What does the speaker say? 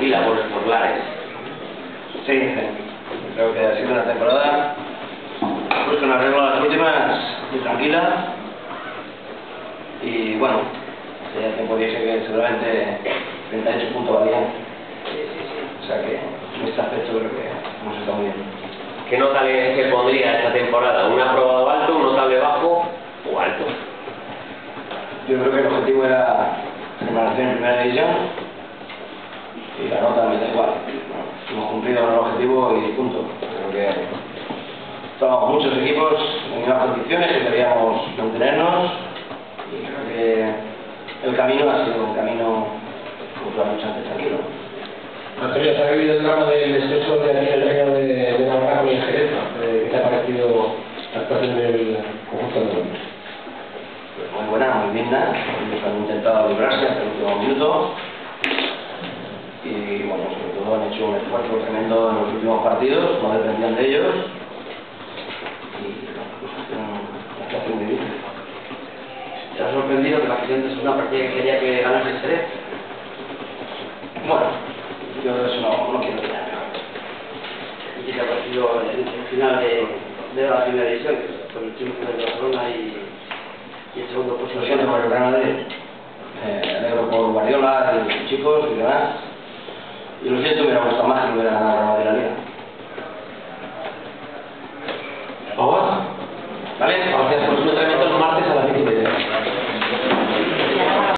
tranquila por estos lares. Sí, creo que ha sido una temporada pues con arreglo a las últimas muy tranquila y bueno, ya tiempo dije que seguramente 38 puntos valían. O sea que en este aspecto creo que hemos estado muy bien. ¿Qué nota le se pondría esta temporada? ¿Un aprobado alto, un notable bajo o alto? Yo creo que el objetivo era permanecer en primera división y la nota me da igual. Hemos cumplido con el objetivo y punto. Creo que estábamos muchos equipos en unas condiciones que queríamos mantenernos y creo que el camino ha sido un camino, como tú has dicho antes, tranquilo. Antonio, ¿se ha vivido el drama del exceso de aquí el reino de, de Navarra con el Jerez? ¿Qué te ha parecido la actuación del conjunto de? Pues muy buena, muy digna. Han intentado librarse hasta el último minuto. Han hecho un esfuerzo tremendo en los últimos partidos, no dependían de ellos. Y una actuación muy bien. ¿Te ha sorprendido que la gente de segunda partida que quería que ganase el Jerez? Bueno, yo de eso no, no quiero opinar. ¿Y qué te ha parecido el, el final de, de la primera división? Con el triunfo de Barcelona y, y el segundo puesto. Lo siento por el Real Madrid. Eh, alegro por Guardiola, y los chicos y demás. Y lo siento, me hubiera gustado más que hubiera ganado la.